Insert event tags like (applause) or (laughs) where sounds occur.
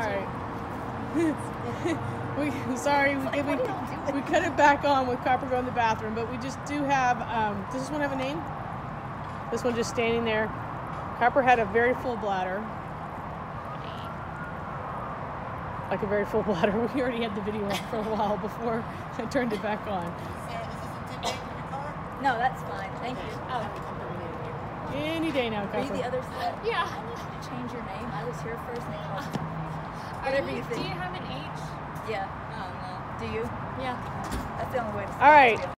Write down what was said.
right. (laughs) we sorry we, we, we cut it back on with Copper going to the bathroom, but we just do have. Um, does this one have a name? This one just standing there. Copper had a very full bladder. Like a very full (laughs) bladder. We already had the video on for a while before (laughs) I turned it back on. No, that's fine. Thank you. Oh, Any day now, Copper. are you Copper. the other side? Yeah. I need you to change your name. I was here first name. Are Whatever you, you do you have an H? Yeah. Oh, no. Do you? Yeah. That's the only way to All right.